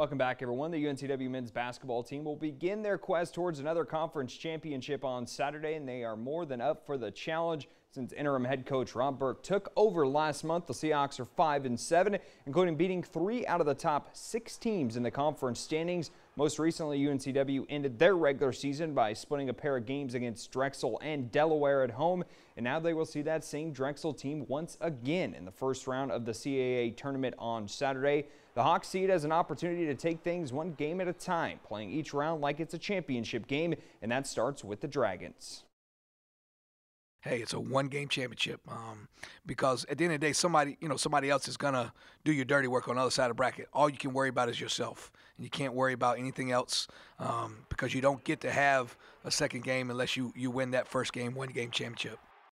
Welcome back, everyone. The UNCW men's basketball team will begin their quest towards another conference championship on Saturday, and they are more than up for the challenge. Since interim head coach Rob Burke took over last month, the Seahawks are 5 and 7, including beating three out of the top six teams in the conference standings. Most recently, UNCW ended their regular season by splitting a pair of games against Drexel and Delaware at home, and now they will see that same Drexel team once again in the first round of the CAA tournament on Saturday. The Hawks see it as an opportunity to take things one game at a time, playing each round like it's a championship game, and that starts with the Dragons hey, it's a one game championship. Um, because at the end of the day, somebody, you know, somebody else is gonna do your dirty work on the other side of the bracket. All you can worry about is yourself, and you can't worry about anything else um, because you don't get to have a second game unless you you win that first game, one game championship.